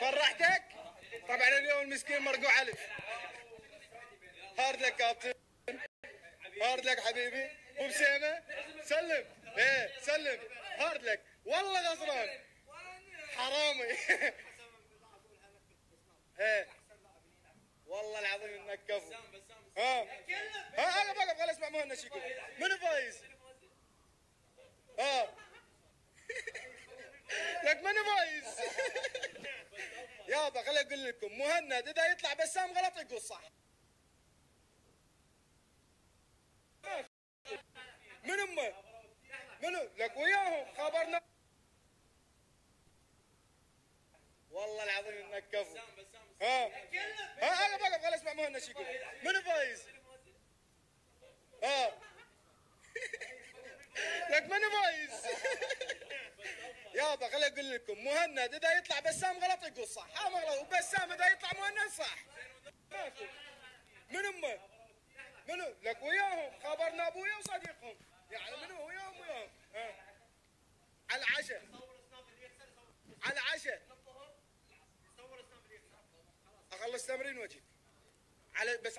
فرحتك؟ طبعا اليوم المسكين مرقوع الف hard luck كابتن. hard luck حبيبي. وبسيمه سلم. إيه سلم. hard luck. والله غصران حرامي. إيه. والله العظيم إنك كفو. ها. ها أنا بقى خل اسمع مهند إيش يقول منو فايز؟ ها لك فايز؟ يابا خليني أقول لكم مهند إذا يطلع بسام غلط يقول صح من أمه؟ منو؟ لك وياهم خبرنا والله العظيم إنك كفو ها ها أنا بقى خل اسمع مهند إيش يقول منو فايز؟ ها لك منو فايز؟ يابا خليني أقول لكم مهند اذا يطلع بسام غلط يقول صح مغلط وبسام اذا يطلع مهند صح. من امه؟ منو؟ لك وياهم خبرنا أبويا وصديقهم. يعني منو؟ وياهم وياهم. ها. على العشاء. على العشاء. أخلص تمرين واجي على بس